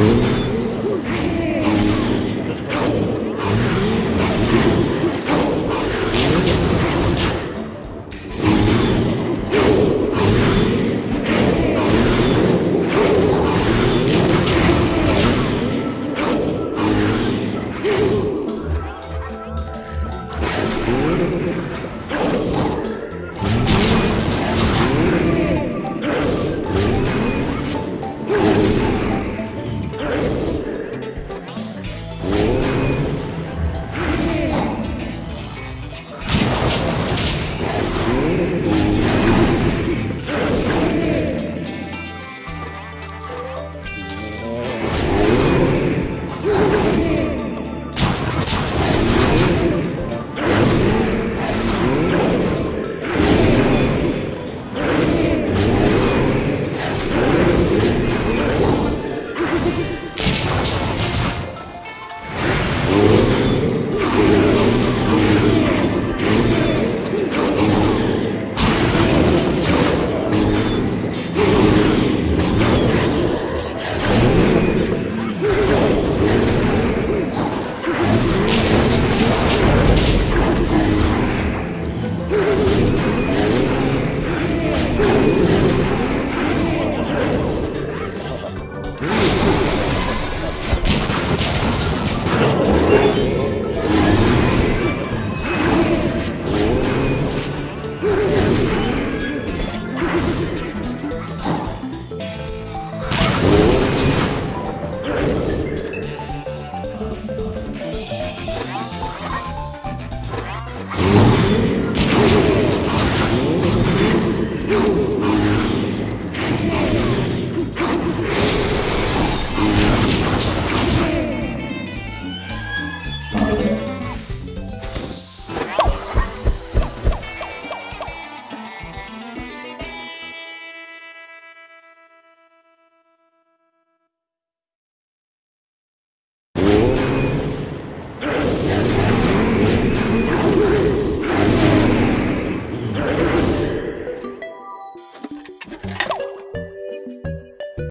Ooh.